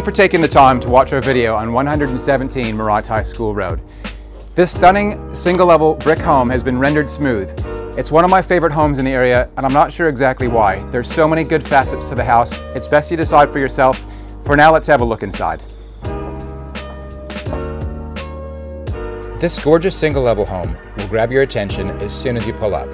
for taking the time to watch our video on 117 Maraetai School Road. This stunning single-level brick home has been rendered smooth. It's one of my favorite homes in the area, and I'm not sure exactly why. There's so many good facets to the house. It's best you decide for yourself. For now, let's have a look inside. This gorgeous single-level home will grab your attention as soon as you pull up.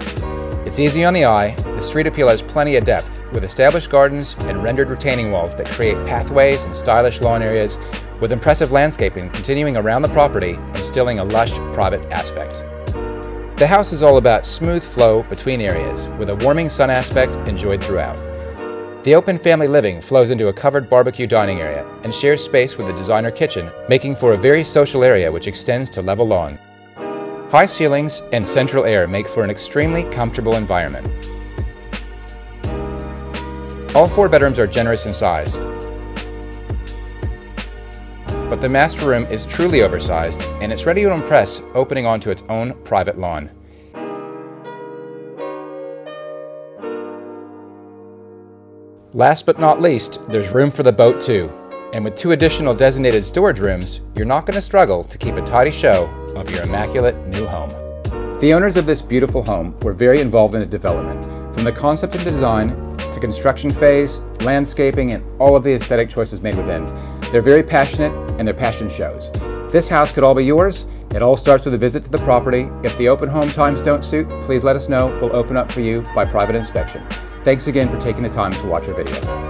It's easy on the eye, the street appeal has plenty of depth, with established gardens and rendered retaining walls that create pathways and stylish lawn areas, with impressive landscaping continuing around the property, instilling a lush, private aspect. The house is all about smooth flow between areas, with a warming sun aspect enjoyed throughout. The open family living flows into a covered barbecue dining area and shares space with the designer kitchen, making for a very social area which extends to level lawn. High ceilings and central air make for an extremely comfortable environment. All four bedrooms are generous in size, but the master room is truly oversized and it's ready to impress opening onto its own private lawn. Last but not least, there's room for the boat too. And with two additional designated storage rooms, you're not going to struggle to keep a tidy show of your immaculate new home. The owners of this beautiful home were very involved in the development, from the concept and design to construction phase, landscaping, and all of the aesthetic choices made within. They're very passionate and their passion shows. This house could all be yours. It all starts with a visit to the property. If the open home times don't suit, please let us know. We'll open up for you by private inspection. Thanks again for taking the time to watch our video.